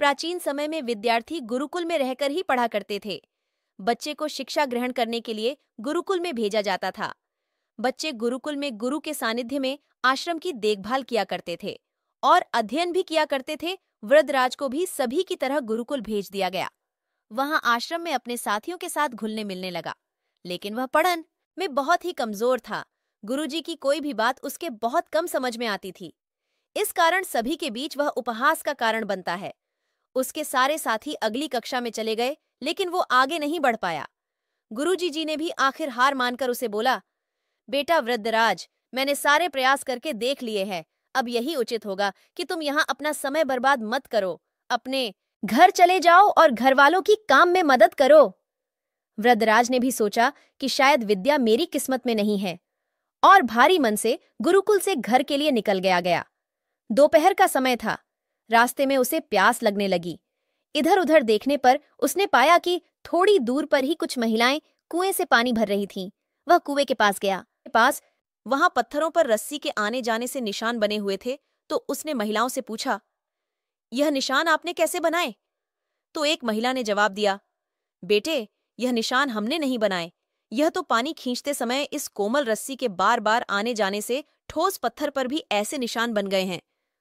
प्राचीन समय में विद्यार्थी गुरुकुल में रहकर ही पढ़ा करते थे। बच्चे को शिक्षा ग्रहण करने के लिए गुरुकुल में भेजा जाता था। बच्चे गुरुकुल में गुरु के सानिध्य में आश्रम की देखभाल किया करते थे और अध्ययन भी किया करते थे। वृद्धराज को भी सभी की तरह गुरुकुल भेज दिया गया। वहाँ आश्रम में अपने साथियों के साथ घुलने मिलने लगा। लेकिन वह पढ़न में बहुत ही कमज़ोर था। गुरुजी की कोई भी बात उसके बहुत कम समझ में आती थी। इस कारण सभी के बीच वह उपहास का कारण बनता है। उसके सारे साथी अगली कक्षा में चले गए, लेकिन वो आगे नहीं बढ़ पाया। गुरुजी जी ने भी आखिर हार मानकर उसे बोला, बेटा वृद्धराज, मैंने सारे प्रयास करके देख लिए हैं। अब यही उचित होगा कि तुम यहाँ अपना समय बर्बाद मत करो। अपने घर चले जाओ और घर वालों की काम में मदद करो। वृद्धराज ने भी सोचा कि शायद विद्या मेरी किस्मत में नहीं है, और भारी मन से गुरुकुल से घर के लिए निकल गया गया। दोपहर का समय था। रास्ते में उसे प्यास लगने लगी। इधर उधर देखने पर उसने पाया कि थोड़ी दूर पर ही कुछ महिलाएँ कुएँ से पानी भर रही थीं। वह कुएँ के पास गया। पास वहाँ पत्थरों पर रस्सी के आने जाने से निशान बने हुए थे तो उसने महिलाओं से पूछा, यह निशान आपने कैसे बनाए? तो एक महिला ने जवाब दिया, बेटे, यह निशान हमने नहीं बनाए। यह तो पानी खींचते समय इस कोमल रस्सी के बार बार आने जाने से ठोस पत्थर पर भी ऐसे निशान बन गए हैं।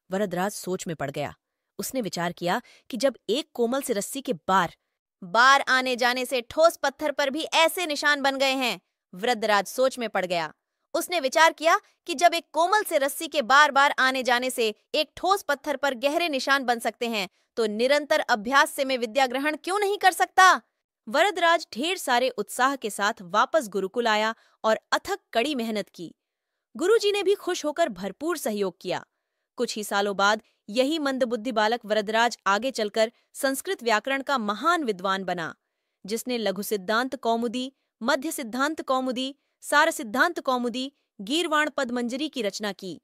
वरदराज सोच में पड़ गया। उसने विचार किया कि जब एक कोमल से रस्सी के बार बार आने जाने से ठोस पत्थर पर भी ऐसे निशान बन गए हैं वृद्धराज सोच में पड़ गया। उसने विचार किया कि जब एक कोमल से रस्सी के बार बार आने जाने से एक ठोस पत्थर पर गहरे निशान बन सकते हैं तो निरंतर अभ्यास से मैं विद्या ग्रहण क्यों नहीं कर सकता? वरदराज ढेर सारे उत्साह के साथ वापस गुरुकुल आया और अथक कड़ी मेहनत की। गुरुजी ने भी खुश होकर भरपूर सहयोग किया। कुछ ही सालों बाद यही मंदबुद्धि बालक वरदराज आगे चलकर संस्कृत व्याकरण का महान विद्वान बना, जिसने लघु सिद्धांत कौमुदी, मध्य सिद्धांत कौमुदी, सार सिद्धांत कौमुदी, गीरवाण पदमंजरी की रचना की।